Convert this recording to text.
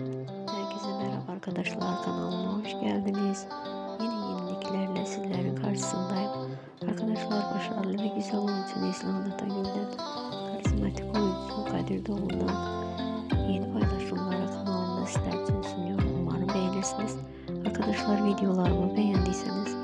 Herkese merhaba arkadaşlar kanalıma hoş geldiniz. Yeni yeniliklerle sizlerin karşısındayım. Arkadaşlar başarılı ve güzel oyuncu Neslihan Atagül'den karizmatik oyuncu Kadir Doğulu'ndan yeni paylaşımları kanalımda sizler için sunuyorum. Umarım beğenirsiniz. Arkadaşlar videolarımı beğendiyseniz.